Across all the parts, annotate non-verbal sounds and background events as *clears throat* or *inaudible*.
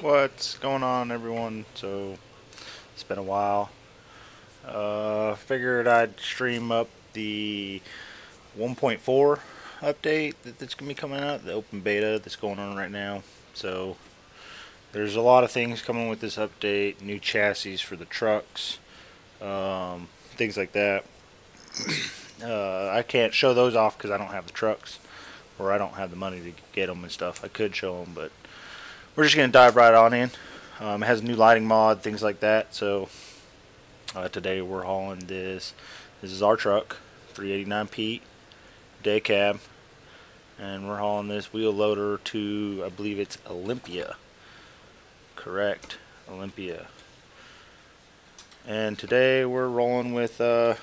What's going on, everyone? So, it's been a while. Uh, figured I'd stream up the 1.4 update that's going to be coming out, the open beta that's going on right now. So, there's a lot of things coming with this update, new chassis for the trucks, um, things like that. *clears throat* Uh, I can't show those off because I don't have the trucks, or I don't have the money to get them and stuff. I could show them, but we're just going to dive right on in. Um, it has a new lighting mod, things like that. So uh, today we're hauling this. This is our truck, 389 Pete, day cab, and we're hauling this wheel loader to, I believe it's Olympia. Correct, Olympia. And today we're rolling with uh,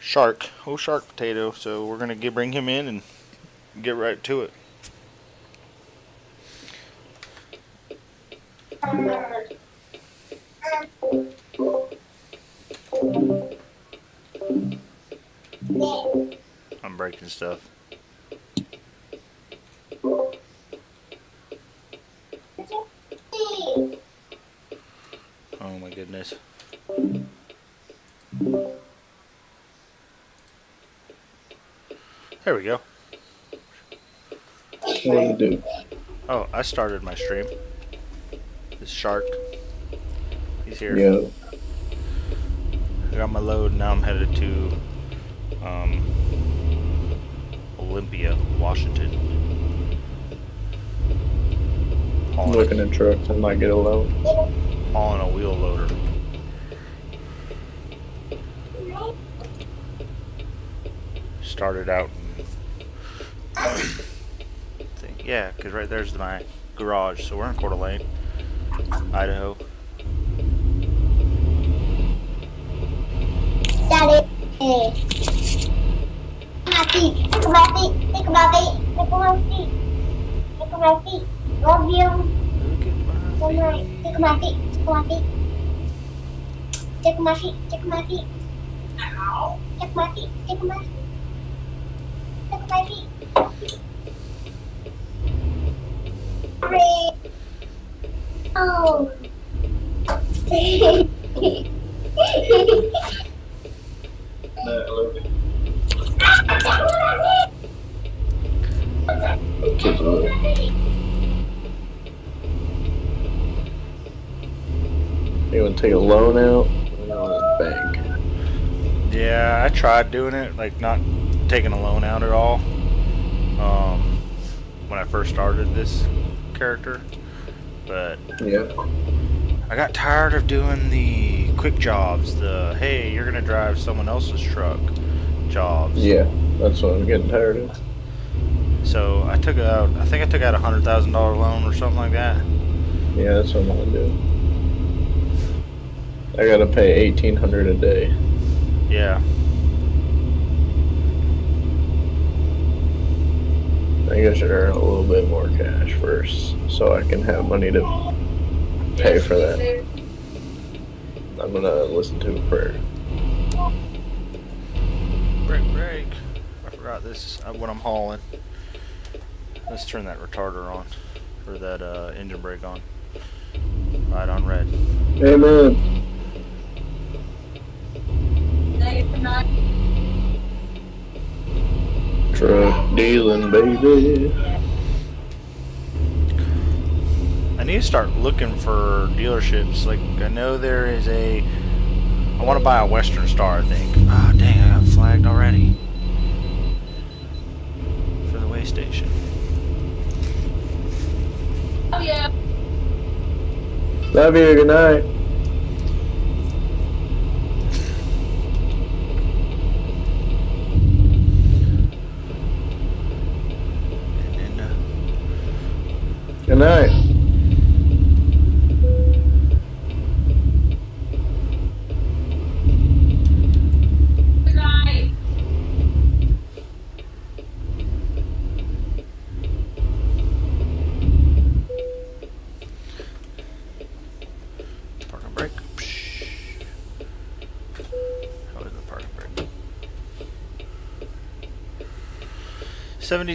Shark, oh Shark Potato. So we're gonna get, bring him in and get right to it. I'm breaking stuff. Oh my goodness. There we go. What do you do? Oh, I started my stream. This shark. He's here. Yeah. I got my load. Now I'm headed to um, Olympia, Washington. I'm looking at trucks. I might get a load. hauling a wheel loader. Started out. in- *coughs* yeah, because right there's my garage. So we're in Coeur d'Alene, Idaho. My feet. Look at my feet. Look at my feet. Look at my feet. Look at my feet. Love you. Look at. Look my feet. Look at my feet. Look at my feet. Look. Look. Look my feet. Look at my feet. Great. Oh. Kids are little. You want to take a loan out? Uh, bank. Yeah, I tried doing it, like not taking a loan out at all. Um, when I first started this character, but Yeah. I got tired of doing the quick jobs. The hey, you're gonna drive someone else's truck jobs. Yeah. That's what I'm getting tired of. So I took out, I think I took out a hundred thousand dollar loan or something like that. Yeah, that's what I'm gonna do. I gotta pay eighteen hundred a day. Yeah, I think I should earn a little bit more cash first, so I can have money to pay for that. I'm gonna listen to a prayer. break, break. I forgot this is uh, what I'm hauling. Let's turn that retarder on, or that uh, engine brake on. Right on red. Amen. Truck dealing, baby. I need to start looking for dealerships. Like I know there is a. I want to buy a Western Star. I think. Ah, dang! I got flagged already for the way station. Oh yeah. Love you. Good night.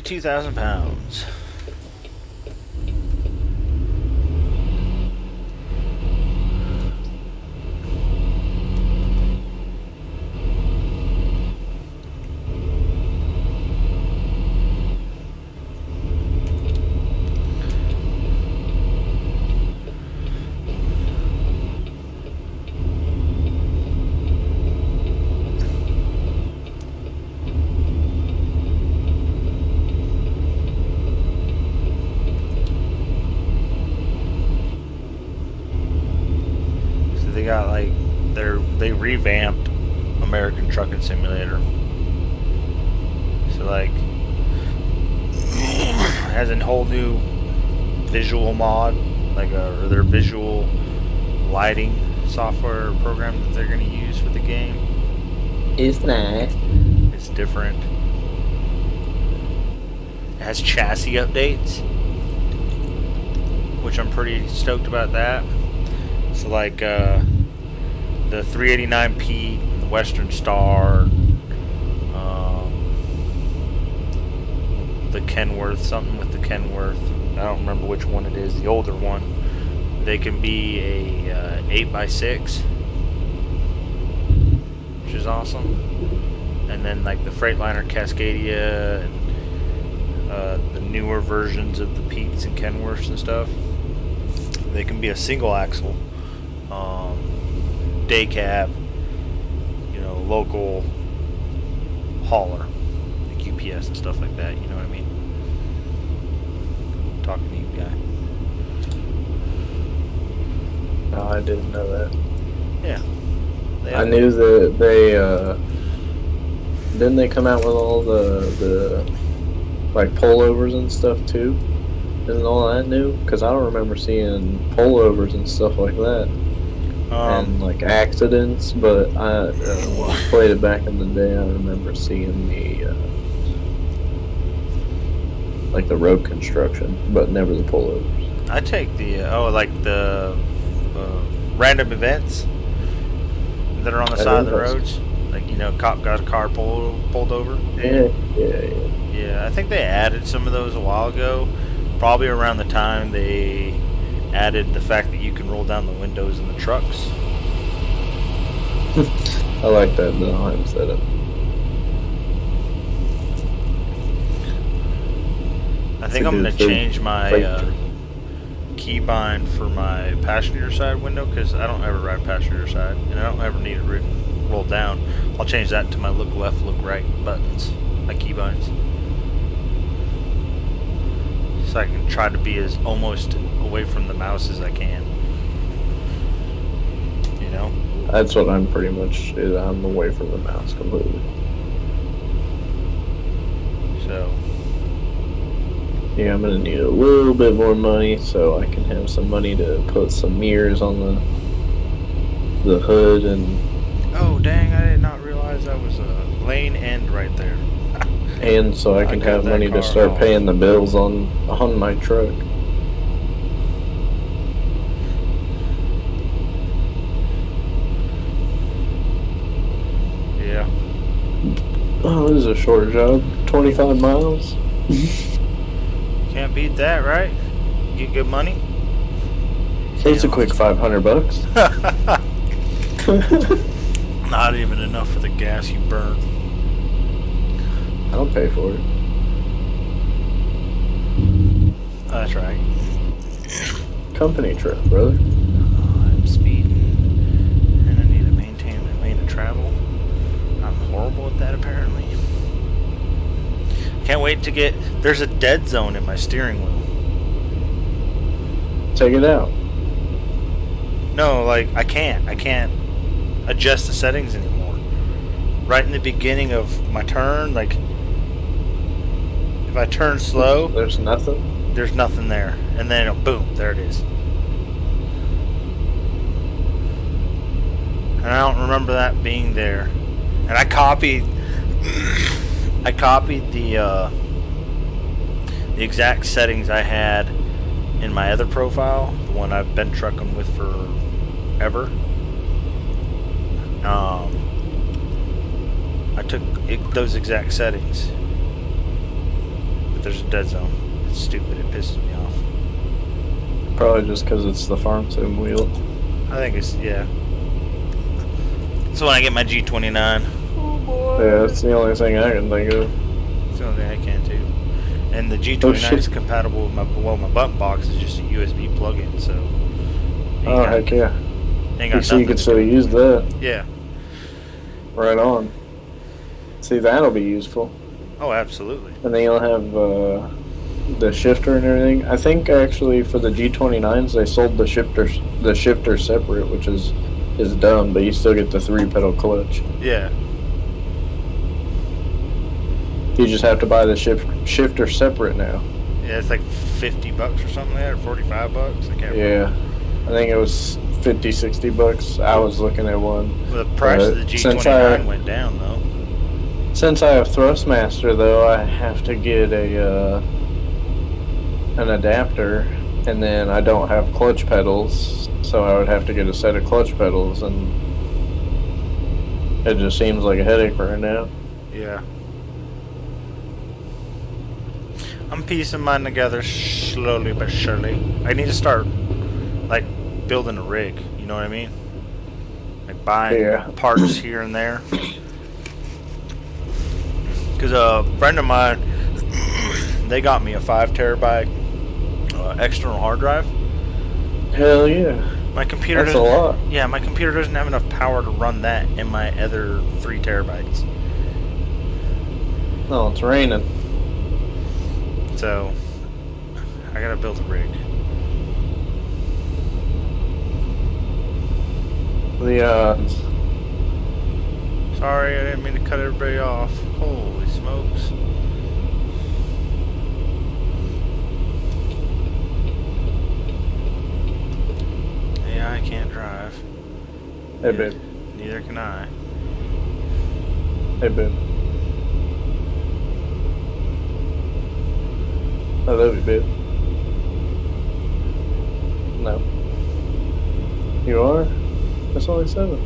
72,000 pounds. Has chassis updates, which I'm pretty stoked about that. So like uh, the 389P, the Western Star, um, the Kenworth, something with the Kenworth. I don't remember which one it is, the older one. They can be a uh, 8x6, which is awesome. And then like the Freightliner Cascadia newer versions of the Petes and Kenworths and stuff. They can be a single axle, um, day cab, you know, local hauler, like UPS and stuff like that. You know what I mean? Talking to you, guy. No, I didn't know that. Yeah. They I knew that they uh didn't they come out with all the the like pullovers and stuff too? Isn't all that new? Because I don't remember seeing pullovers and stuff like that and Um, like accidents. But I uh, when I played it back in the day. I remember seeing the uh, like the road construction, but never the pullovers. I take the uh, oh like the uh, random events that are on the That side of the roads. Like you know, cop got a car pulled pulled over. Yeah, yeah, yeah. Yeah, I think they added some of those a while ago. Probably around the time they added the fact that you can roll down the windows in the trucks. *laughs* I like that design setup. I think I'm gonna change my uh, keybind for my passenger side window because I don't ever ride passenger side and I don't ever need it rolled down. I'll change that to my look left, look right buttons, my keybinds. So I can try to be as almost away from the mouse as I can. You know? That's what I'm pretty much. Is I'm away from the mouse completely. So Yeah, I'm gonna need a little bit more money so I can have some money to put some mirrors on the the hood and Oh dang, I did not realize that was a lane end right there. And so I I can got have money to start off. paying the bills on on my truck. Yeah. Oh, this is a short job, 25 miles. *laughs* Can't beat that, right? Get good money. It's a quick 500 bucks. *laughs* *laughs* Not even enough for the gas you burn. I'll pay for it. Oh, that's right. Company trip, brother. Uh, I'm speeding, and I need to maintain my lane of travel. I'm horrible at that, apparently. Can't wait to get. There's a dead zone in my steering wheel. Take it out. No, like I can't. I can't adjust the settings anymore. Right in the beginning of my turn, like I turn slow, There's nothing. there's nothing there, and then boom, there it is. And I don't remember that being there. And I copied, *coughs* I copied the uh, the exact settings I had in my other profile, the one I've been trucking with forever. Um, I took it, those exact settings, but there's a dead zone. It's stupid. It pisses me off. Probably just because it's the farm sim wheel. I think it's yeah. So when I get my G29, oh boy, Yeah, that's the only thing I can think of. it's the only thing I can too. And the G29 Oh, is compatible with my well, my button box is just a USB plug-in, so. Oh, got- heck yeah. ain't got So you nothing can still use that. Yeah. Right on. See, that'll be useful. Oh, absolutely. And then you'll have uh, the shifter and everything. I think actually for the G29s they sold the shifter the shifter separate, which is is dumb, but you still get the three pedal clutch. Yeah. You just have to buy the shift, shifter separate now. Yeah, it's like 50 bucks or something like that, or 45 bucks. I can't remember. Yeah. I think it was 50, 60 bucks. I was looking at one. Well, the price Uh, of the G29 went down, though. Since I have Thrustmaster, though, I have to get a uh, an adapter, and then I don't have clutch pedals, so I would have to get a set of clutch pedals, and it just seems like a headache right now. Yeah. I'm piecing mine together slowly but surely. I need to start, like, building a rig. You know what I mean? Like buying Yeah. parts here and there. Because a friend of mine, *coughs* they got me a five terabyte uh, external hard drive. Hell yeah, My computer that's a doesn't. lot. Yeah, my computer doesn't have enough power to run that in my other three terabytes. No, it's raining. So I gotta build a rig. The odds. Sorry, I didn't mean to cut everybody off. Holy smokes. Yeah, I can't drive. Hey, babe. Neither can I. Hey, babe. I love you, babe. No. You are? That's only seven.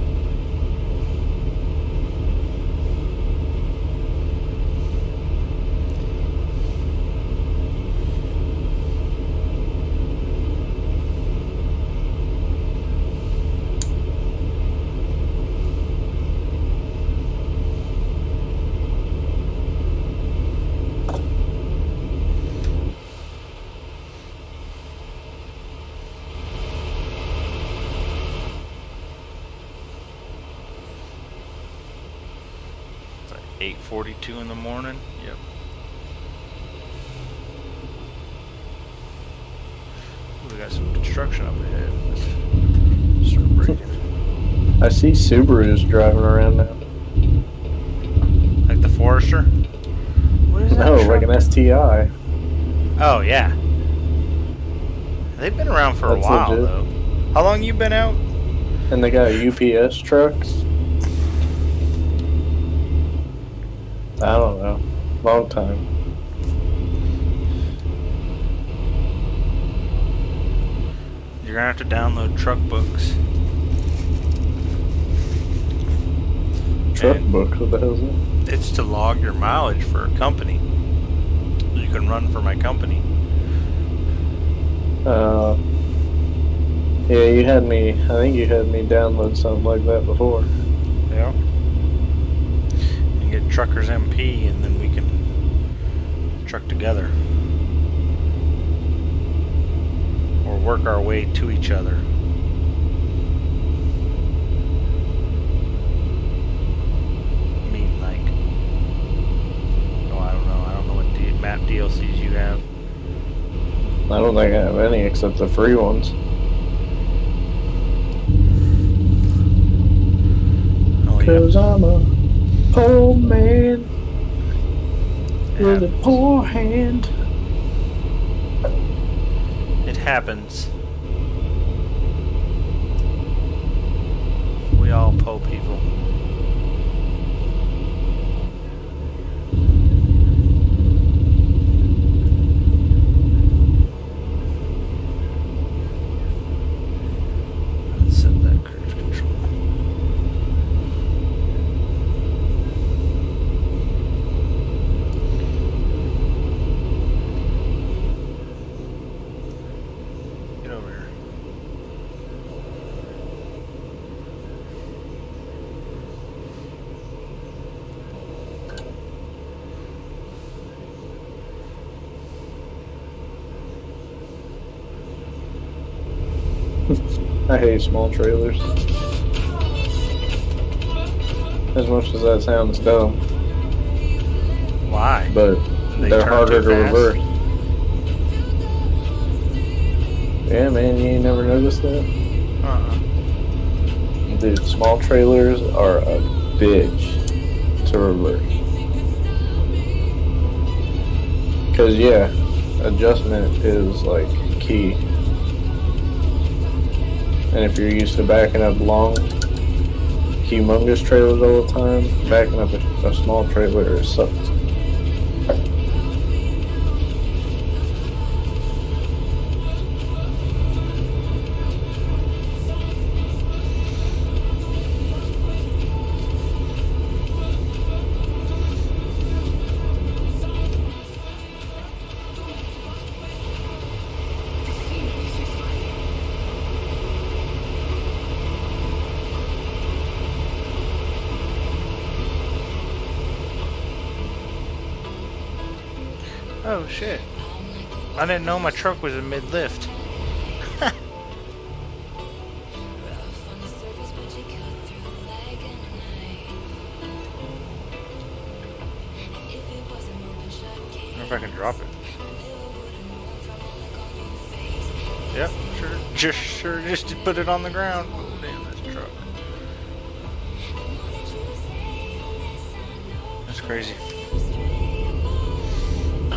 It's like 8:42 in the morning. Yep. Ooh, we got some construction up ahead. Let's start breaking. I see Subarus driving around now. Like the Forester. What is that? No, like an STI. Oh yeah. They've been around for a while legit. though. How long you been out? And they got UPS trucks. I don't know. Long time. You're gonna have to download truck books. Truck book, what the hell's that? It's to log your mileage for a company. You can run for my company. Uh, yeah, you had me. I think you had me download something like that before. Yeah. And get Truckers MP, and then we can truck together. Or work our way to each other. Mean like. Oh, I don't know. I don't know what D- map DLCs you have. I don't think I have any except the free ones. Oh, yeah. Cause I'm a poor man with a poor hand. It happens. We all po people. Let's set that cruise control. Get over here. I hate small trailers. As much as that sounds dumb, Why? but They they're harder to fast? reverse. Yeah, man, you ain't never noticed that? Uh-uh. Dude, small trailers are a bitch to reverse. Cause yeah, adjustment is like key. And if you're used to backing up long, humongous trailers all the time, backing up a, a small trailer is sucks. Shit. I didn't know my truck was in mid lift. *laughs* I wonder if I can drop it. Yep, sure. Just sure just to put it on the ground. Oh damn this truck. That's crazy.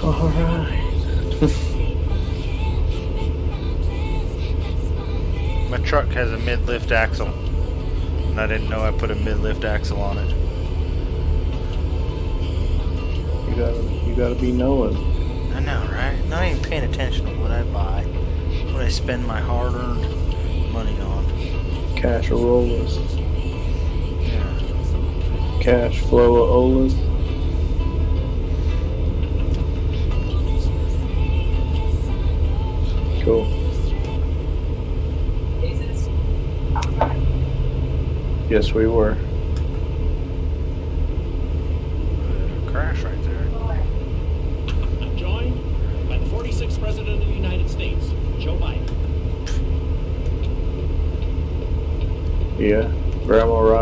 Alright. *laughs* My truck has a mid-lift axle. And I didn't know I put a mid-lift axle on it. You gotta you gotta be knowing. I know, right? Not even paying attention to what I buy. What I spend my hard-earned money on. Cash rollers. Yeah. Cash flow of olas. Yes, we were. Crash right there. I'm joined by the 46th President of the United States, Joe Biden. Yeah. Grandma Robin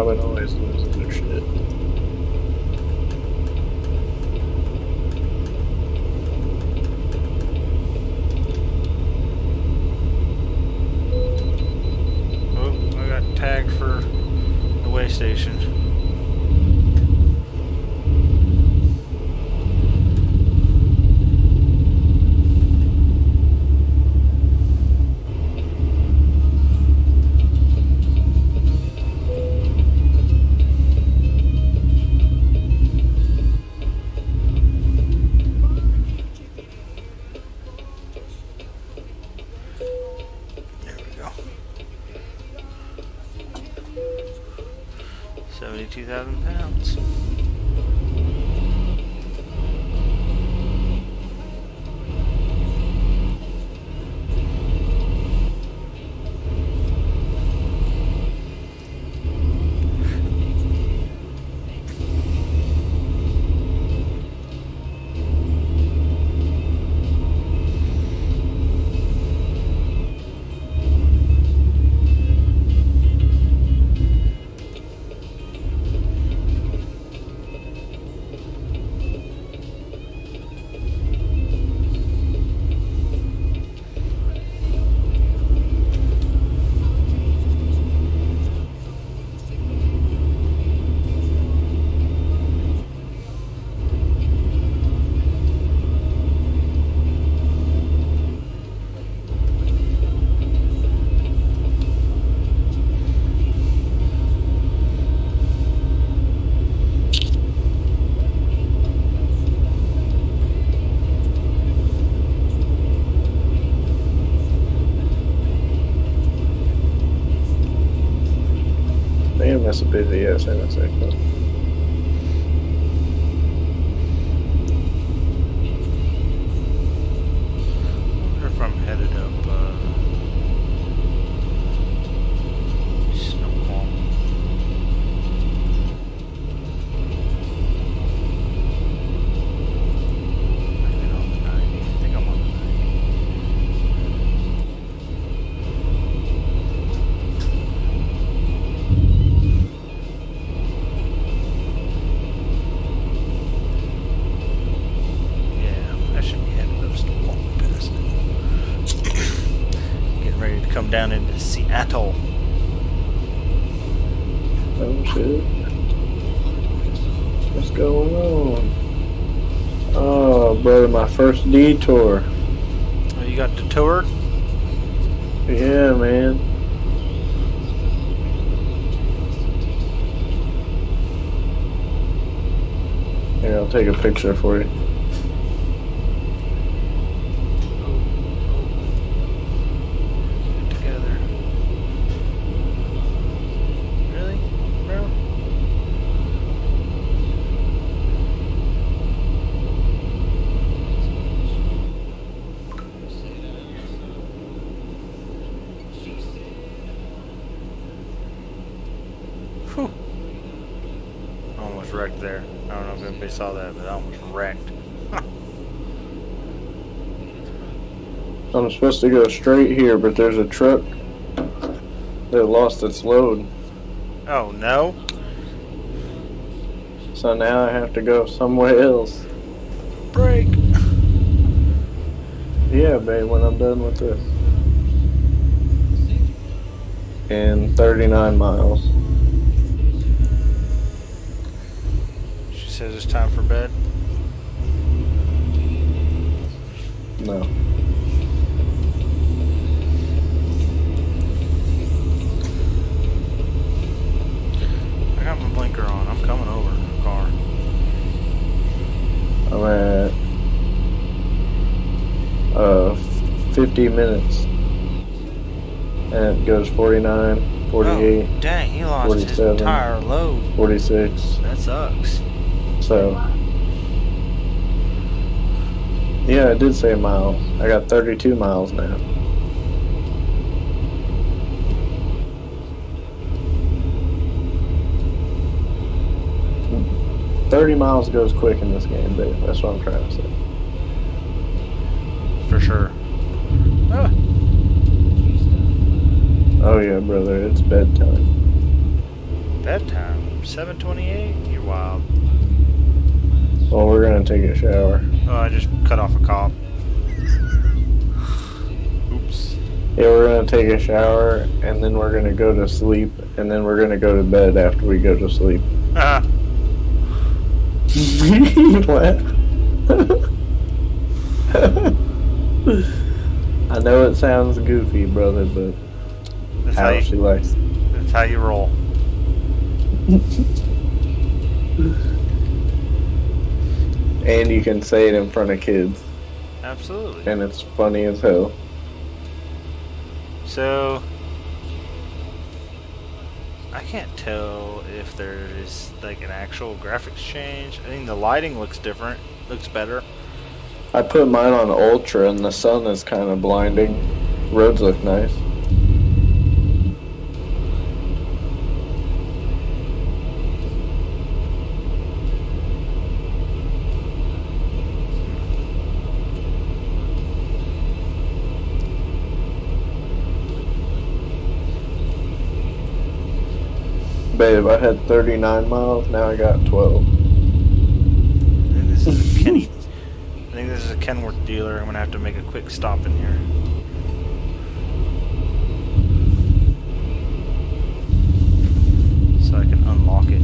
That's a busy ass intersection. wonder going on? Oh, brother, my first detour. Oh, you got detoured? Yeah, man. Here, I'll take a picture for you. Get together. Really? Bro? Whew. Almost wrecked there. I don't know if anybody saw that, but I almost wrecked. *laughs* I'm supposed to go straight here, but there's a truck that lost its load. Oh no? So now I have to go somewhere else. Break! Yeah, babe, when I'm done with this. In 39 miles. She says it's time for bed. No. I got my blinker on. I'm coming over in the car. I'm at uh 50 minutes. And it goes 49, 48, Oh, dang, he lost his 47. entire load. 46. That sucks. So Yeah, I did say miles. I got 32 miles now. Thirty miles goes quick in this game, babe. That's what I'm trying to say. For sure. Ah, Oh yeah, brother, it's bedtime. bedtime. 728? You're wild. Well, we're gonna take a shower. Oh, I just cut off a cop. Oops. Yeah, we're gonna take a shower, and then we're gonna go to sleep, and then we're gonna go to bed after we go to sleep. Ah, *laughs* what? *laughs* I know it sounds goofy, brother, but that's how how you, she likes. that's how you roll. *laughs* And you can say it in front of kids, Absolutely. and it's funny as hell. So, I can't tell if there's like an actual graphics change. I think the lighting looks different, looks better. I put mine on ultra, and the sun is kind of blinding. Roads look nice. Babe, I had 39 miles, now I got 12. I think this is a *laughs* Kenny. I think this is a Kenworth dealer. I'm gonna have to make a quick stop in here. So I can unlock it.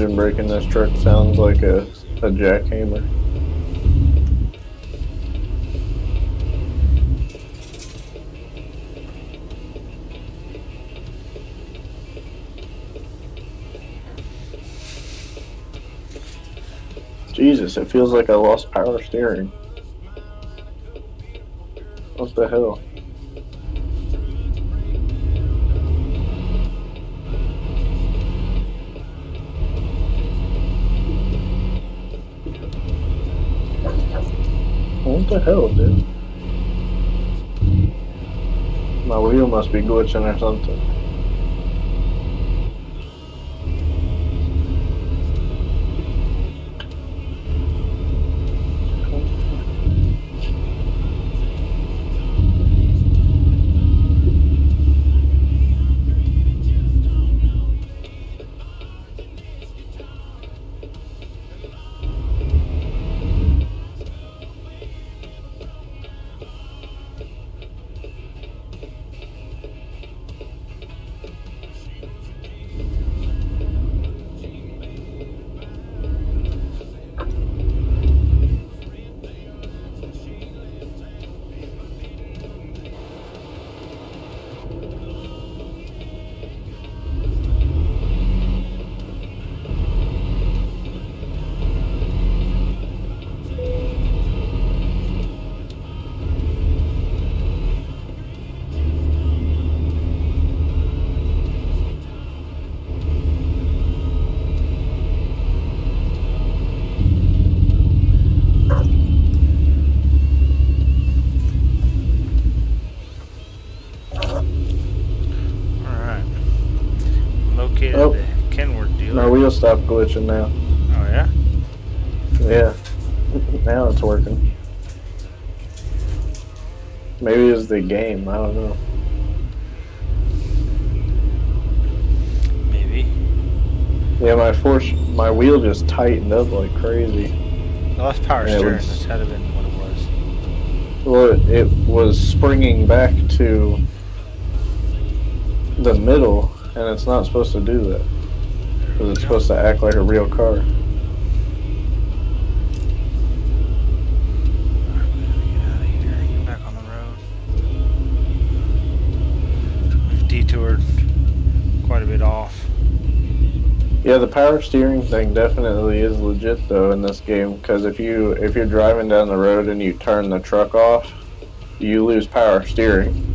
Engine brake in this truck sounds like a, a jackhammer. Jesus, it feels like I lost power steering. What the hell? Hell, dude? My wheel must be glitching or something. Stopped glitching now. Oh yeah. Yeah. Now it's working. Maybe it's the game. I don't know. Maybe. Yeah, my force, my wheel just tightened up like crazy. That's power Yeah, steering. That's had to been what it was. Well, it, it was springing back to the middle, and it's not supposed to do that. Because it's supposed to act like a real car. Get out of here. Get back on the road. We've detoured quite a bit off. Yeah, the power steering thing definitely is legit though in this game. Because if you if you're driving down the road and you turn the truck off, you lose power steering.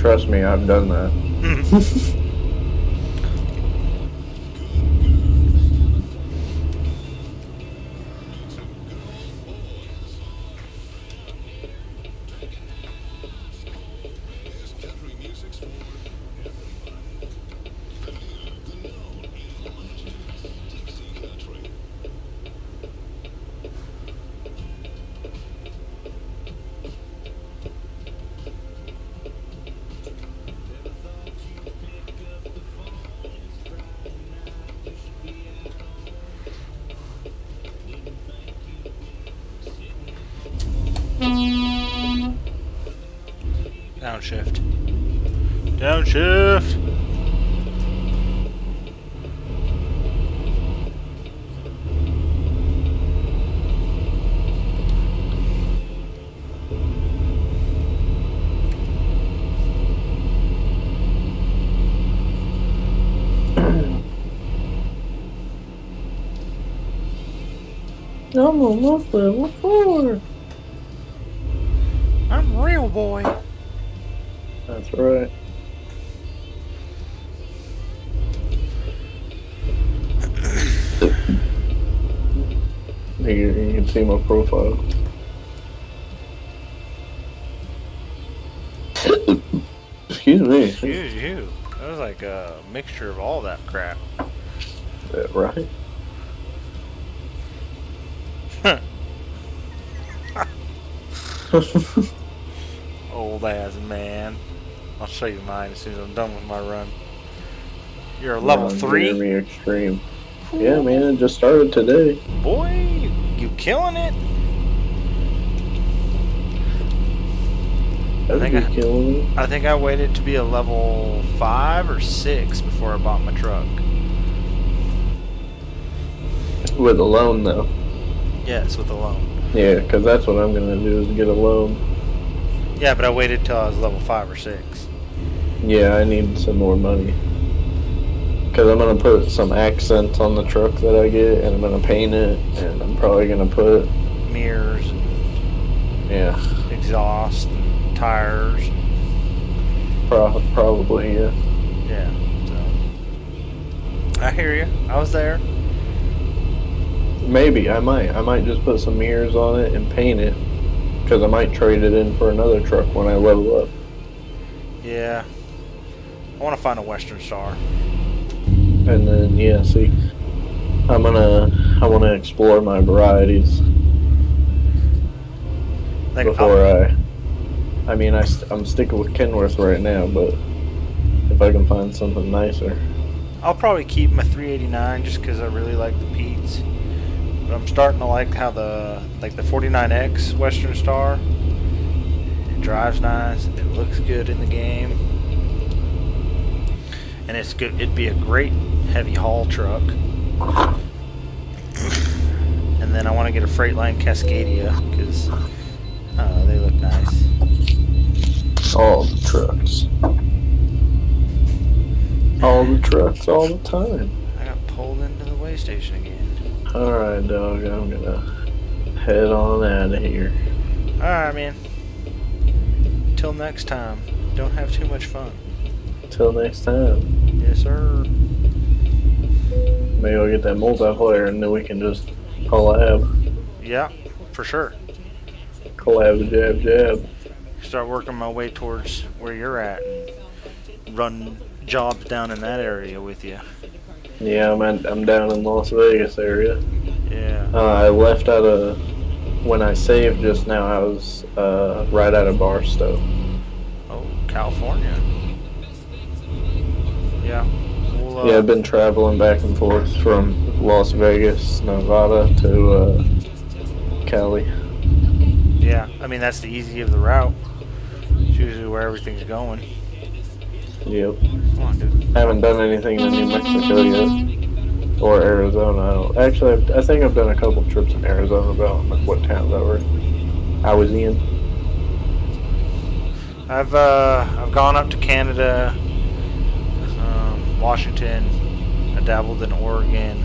Trust me, I've done that. *laughs* my profile. Excuse me. Excuse you. That was like a mixture of all that crap. Yeah, right? *laughs* Old ass man. I'll show you mine as soon as I'm done with my run. You're a level Ron three, Extreme. Yeah, man, it just started today. boy. Killing it? That'd think I- killing it. I think I waited to be a level five or six before I bought my truck. With a loan, though. Yes, with a loan. Yeah, because that's what I'm going to do is get a loan. Yeah, but I waited till I was level five or six. Yeah, I need some more money. Because I'm going to put some accents on the truck that I get, and I'm going to paint it, and I'm probably going to put, Mirrors and yeah, exhaust and tires. pro- probably, yeah. Yeah. So I hear you. I was there. Maybe, I might. I might just put some mirrors on it and paint it. Because I might trade it in for another truck when I level up. Yeah. I want to find a Western Star. And then, yeah, see, I'm gonna, I want to explore my varieties Like, uh, before I'll, I, I mean, I, st- I'm sticking with Kenworth right now, but if I can find something nicer. I'll probably keep my 389 just because I really like the Pete's. But I'm starting to like how the like the 49X Western Star. It drives nice. It looks good in the game. And it's good. It'd be a great heavy haul truck. And then I want to get a Freightliner Cascadia because uh, they look nice. All the trucks. All the trucks, all the time. I got pulled into the way station again. Alright, dog, I'm gonna head on out of here. Alright, man. Till next time, don't have too much fun. Till next time. Yes, sir. Maybe I'll get that multiplayer and then we can just collab. Yeah, for sure. Collab jab jab. Start working my way towards where you're at and run jobs down in that area with you. Yeah, I'm at, I'm down in Las Vegas area. Yeah. Uh, I left out of when I saved just now. I was uh, right out of Barstow. Oh, California. Yeah. We'll, uh, Yeah, I've been traveling back and forth from Las Vegas, Nevada to uh, Cali. Yeah, I mean that's the easy of the route. It's usually where everything's going. Yep. Come on, dude. I haven't done anything in New Mexico yet, or Arizona. I don't, actually, I've, I think I've done a couple trips in Arizona, but I don't remember what towns I were. I was in. I've uh, I've gone up to Canada, Washington. I dabbled in Oregon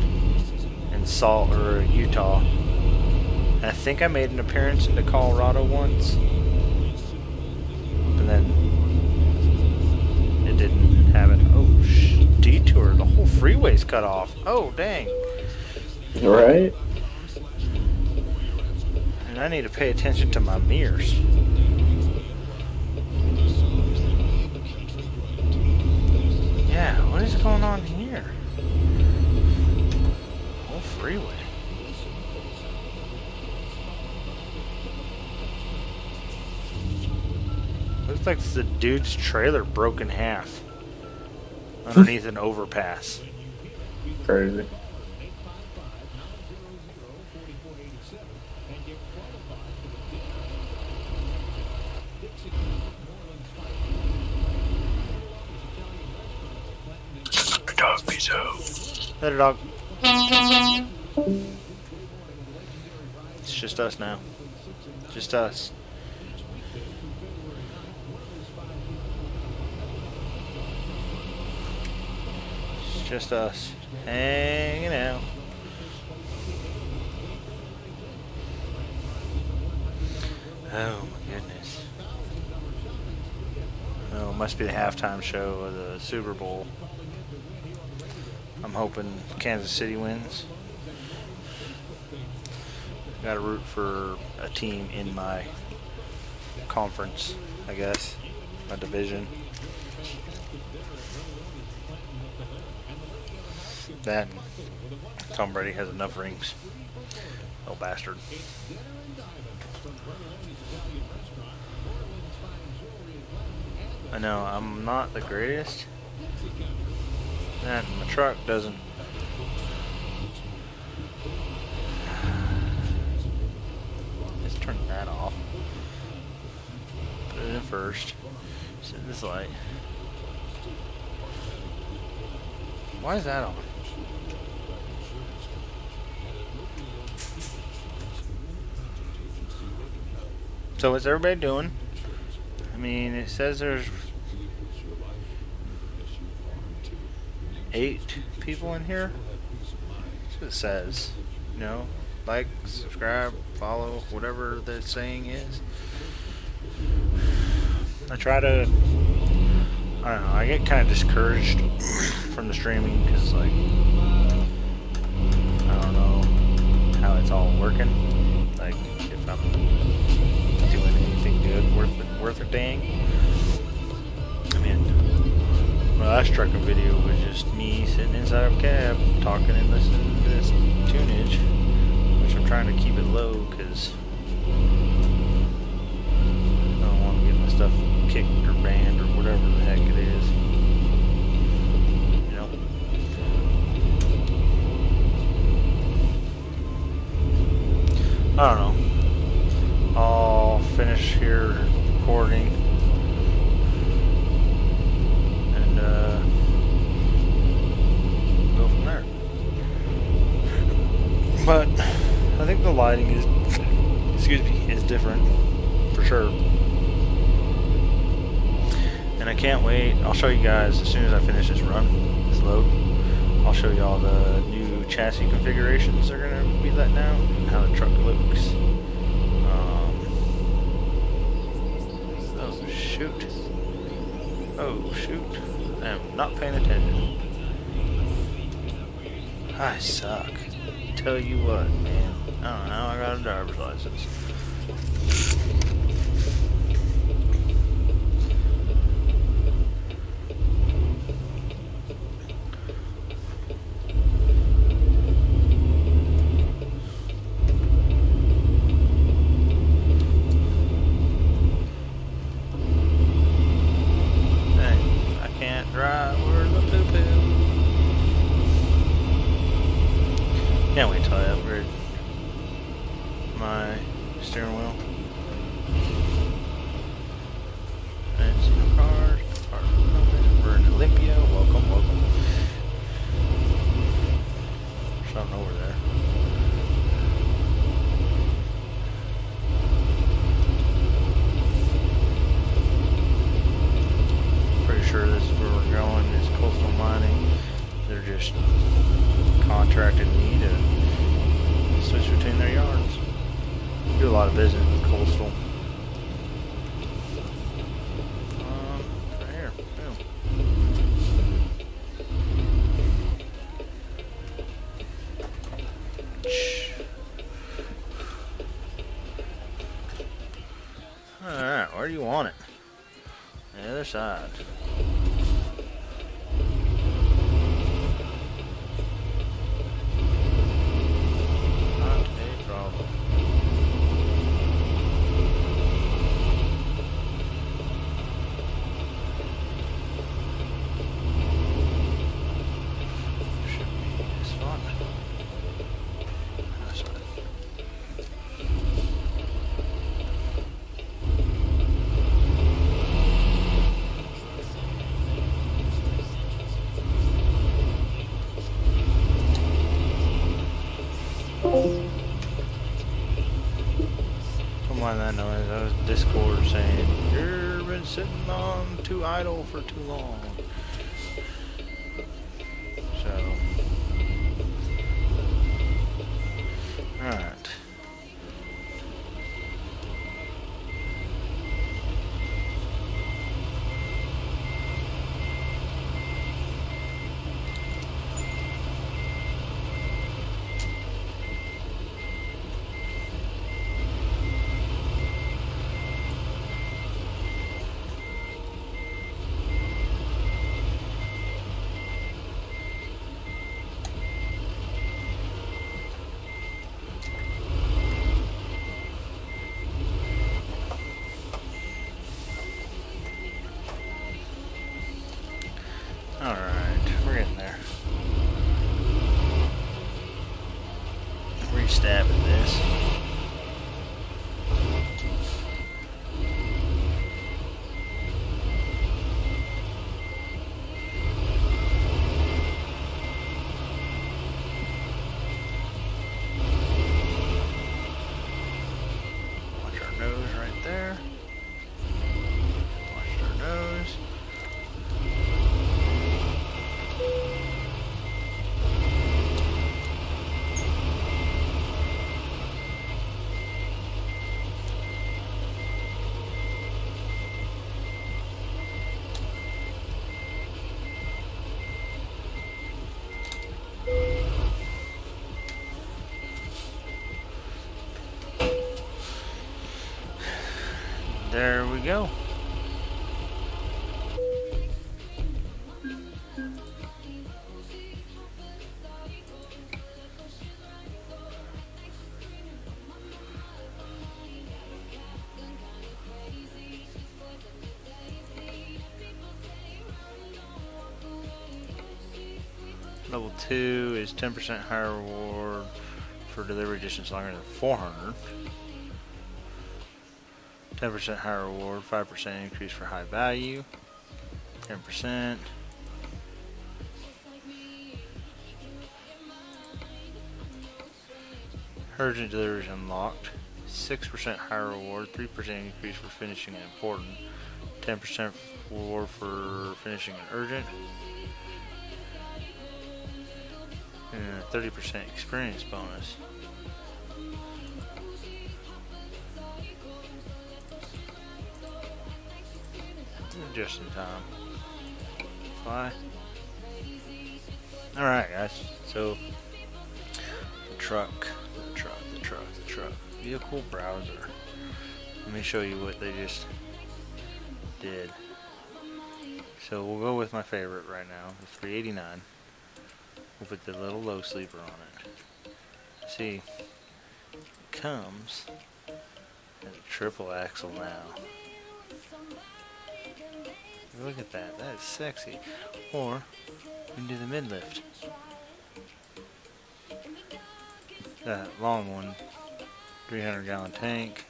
and Salt or Utah. And I think I made an appearance into Colorado once, and then it didn't happen. Oh, sh- detour! The whole freeway's cut off. Oh, dang! Right? And I need to pay attention to my mirrors. What is going on here? Whole freeway. Looks like the dude's trailer broke in half *laughs* underneath an overpass. Crazy. Let dog. It's just us now. Just us. It's just us. Hanging out. Oh my goodness. Oh, it must be the halftime show of the Super Bowl. I'm hoping Kansas City wins. Got to root for a team in my conference, I guess, my division. And Tom Brady has enough rings. Oh bastard. I know I'm not the greatest. And my truck doesn't. Let's turn that off. Put it in first. Set this light. Why is that on? So what's everybody doing? I mean, it says there's eight people in here. That's what it says. You know, like, subscribe, follow, whatever the saying is. I try to. I don't know. I get kind of discouraged from the streaming because, like, I don't know how it's all working. Like, if I'm doing anything good worth worth a dang. I mean, my last trucking video was just me sitting inside of a cab, talking and listening to this tunage, which I'm trying to keep it low because I don't want to get my stuff kicked or banned or whatever the heck it is. You know. I don't know. I'll finish here recording and uh, go from there. But Lighting is, excuse me, is different for sure. And I can't wait. I'll show you guys as soon as I finish this run, this load. I'll show you all the new chassis configurations they're to be letting out and how the truck looks. Um, oh, shoot. Oh, shoot. I am not paying attention. I suck. Tell you what, know. I got a driver's license. Hey, I can't drive. Where's the poo poo? Can't wait till I upgrade my steering wheel. Fancy no cars, no cars coming. We're in Olympia. Welcome, welcome. Something over there. Pretty sure this is where we're going. Is coastal mining. They're just contracted me to switch between their yards. Do a lot of business with coastal. Um, right here. Boom. Shh. Alright, where do you want it? The other side. Not a problem. Should be this one. That's right. Don't mind that noise. That was Discord saying you've been sitting on too idle for too long. So, all right. Alright, 2 is 10% higher reward for delivery distance longer than 400. 10% higher reward, 5% increase for high value, 10%. Urgent deliveries unlocked. 6% higher reward, 3% increase for finishing an important, 10% reward for finishing an urgent, and a 30% experience bonus. Just in time. Fly. Alright, guys. So, the truck, the truck, the truck, the truck. Vehicle browser. let me show you what they just did. So we'll go with my favorite right now, the 389. We'll put the little low sleeper on it. See, it comes in a triple axle now. Look at that, that is sexy. Or, we can do the mid lift. That long one, 300 gallon tank,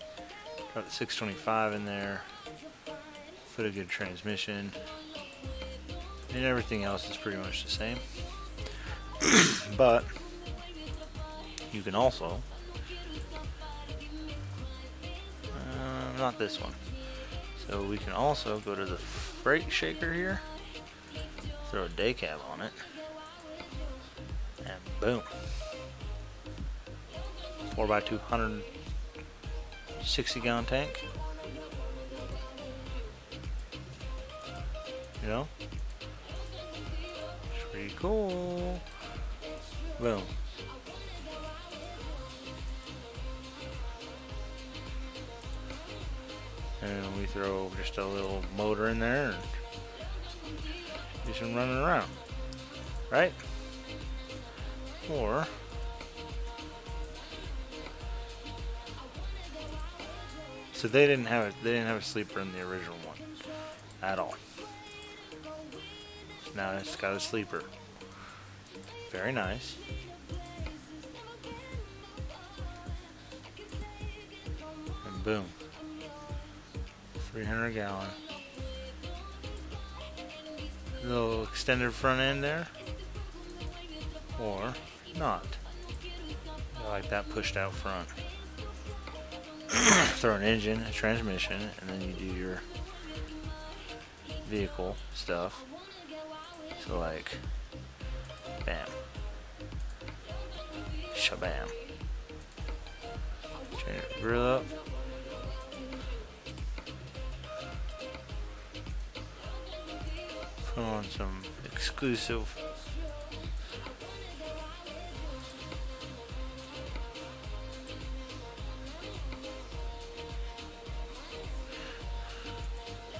got the 625 in there, put a good transmission, and everything else is pretty much the same. *coughs* but, you can also, uh, not this one. So we can also go to the freight shaker here, throw a day cab on it, and boom. 4x2 160 gallon tank. You know? It's pretty cool. Boom. And we throw just a little motor in there and do some running around. Right? Or So they didn't have a they didn't have a sleeper in the original one at all. Now it's got a sleeper. Very nice. Boom. 300 gallon. Little extended front end there. Or not. I like that pushed out front. *clears throat* Throw an engine, a transmission, and then you do your vehicle stuff. So like, bam, shabam. Change your grill up. On some exclusive.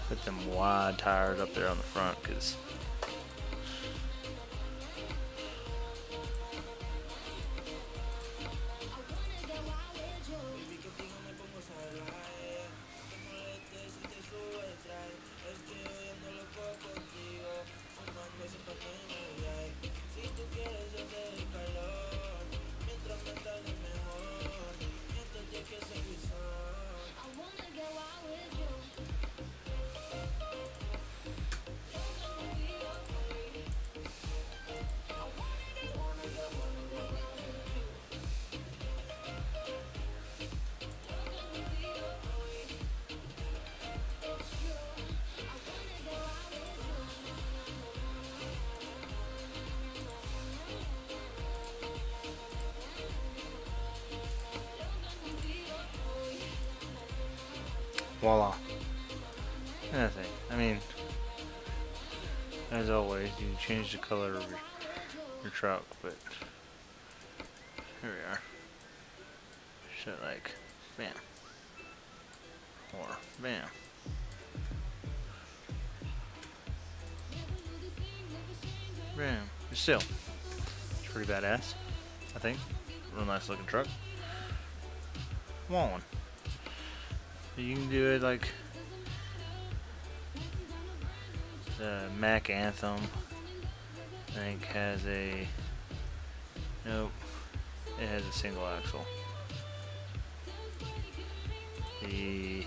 Put them wide tires up there on the front because change the color of your, your truck, but here we are. Shit like, bam. Or, bam. Bam. But still, it's pretty badass, I think. Real nice looking truck. Want one. You can do it like the Mack Anthem. Think has a nope. It has a single axle. The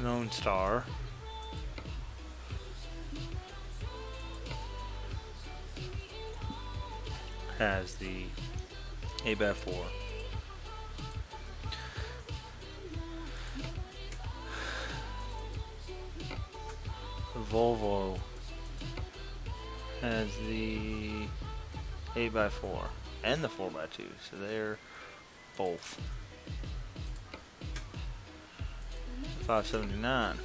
Lone Star has the 8x4. Volvo has the 8x4 and the 4x2, so they're both. 579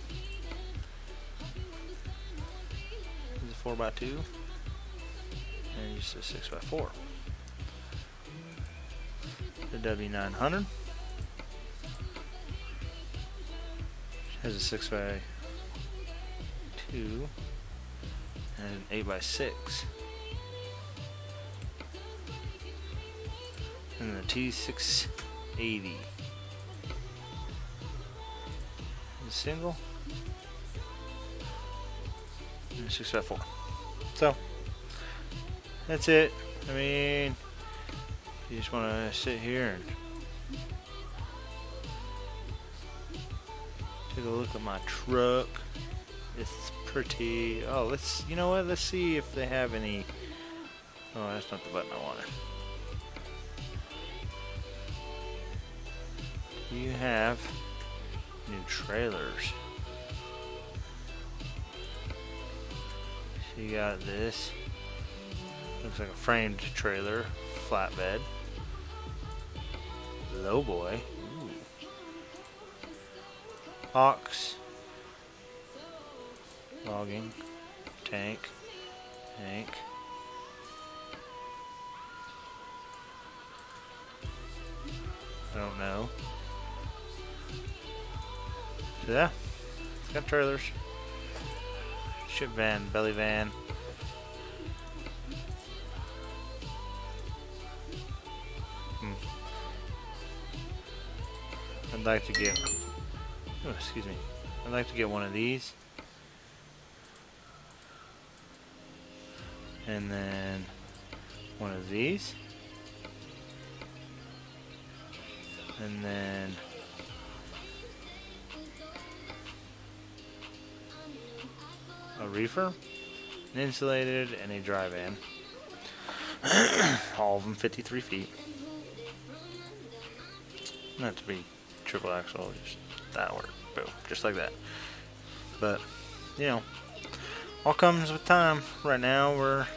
is a 4x2 and just a 6x4. The W900 Has a six by two and an eight by six. And the T680. Is single. And six by four. So that's it. I mean, you just want to sit here and take a look at my truck. It's pretty. Oh, let's. You know what? Let's see if they have any. Oh, that's not the button I wanted. You have new trailers. So you got this. Looks like a framed trailer, flatbed. Low boy. Ooh. Box. Logging. Tank. Tank. I don't know. Yeah, got trailers. Ship van, belly van. Hmm. I'd like to get. Oh, excuse me. I'd like to get one of these. And then one of these. And then a reefer, an insulated, and a dry van. All of them 53 feet. Not to be triple axle, just that work. Boom. Just like that. But, you know, all comes with time. Right now, we're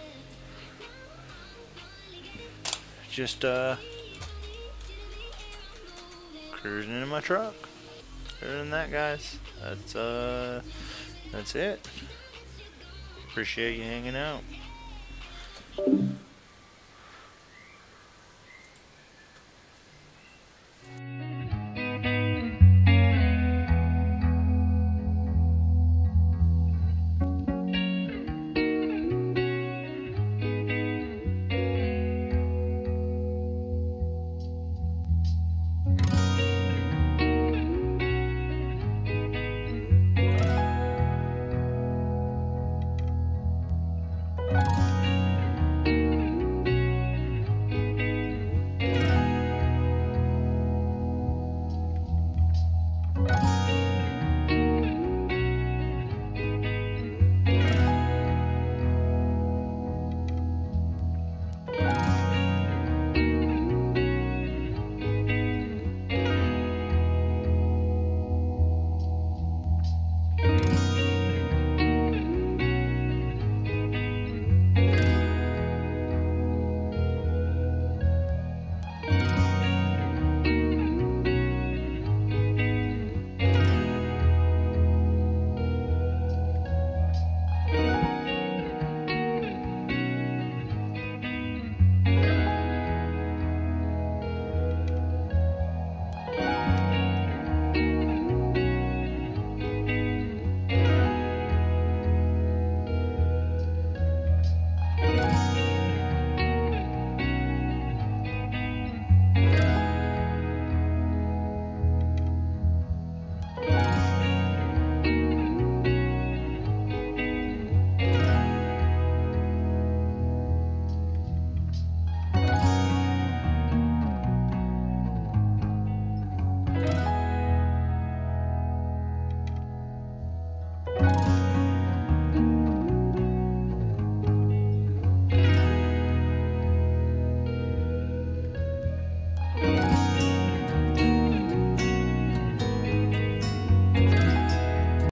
just, uh, cruising in my truck. Other than that, guys, that's, uh, that's it. Appreciate you hanging out.